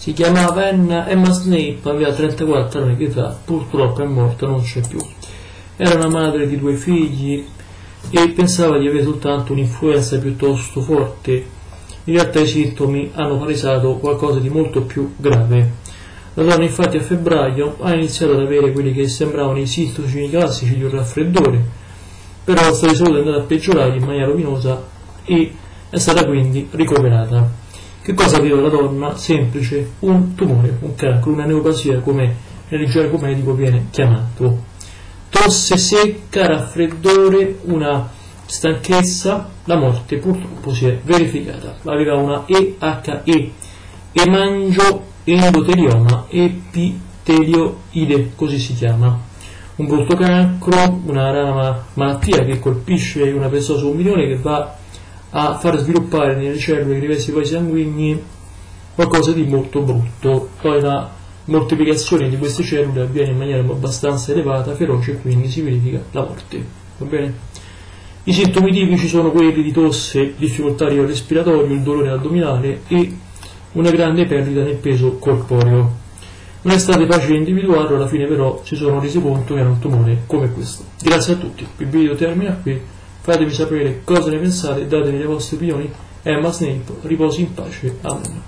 si chiamava Emma Snape, aveva 34 anni di età, purtroppo è morta, non c'è più. Era una madre di due figli e pensava di avere soltanto un'influenza piuttosto forte. In realtà i sintomi hanno palesato qualcosa di molto più grave. La donna infatti a febbraio ha iniziato ad avere quelli che sembravano i sintomi classici di un raffreddore, però la sua salute è andata a peggiorare in maniera luminosa e è stata quindi ricoverata. Che cosa aveva la donna? Semplice, un tumore, un cancro, una neoplasia come nel gergo medico viene chiamato. Tosse secca, raffreddore, una stanchezza, la morte purtroppo si è verificata. Aveva una EHE, emangio endotelioma epitelioide, così si chiama. Un brutto cancro, una rara malattia che colpisce una persona su un milione che va a far sviluppare nelle cellule che riveste poi sanguigni qualcosa di molto brutto. Poi la moltiplicazione di queste cellule avviene in maniera abbastanza elevata, feroce, e quindi si verifica la morte. Va bene? I sintomi tipici sono quelli di tosse, difficoltà respiratorio, il dolore addominale e una grande perdita nel peso corporeo. Non è stato facile individuarlo, alla fine però si sono resi conto che era un tumore come questo. Grazie a tutti, il video termina qui, fatemi sapere cosa ne pensate, datemi le vostre opinioni, Emma Snape, riposi in pace, amen.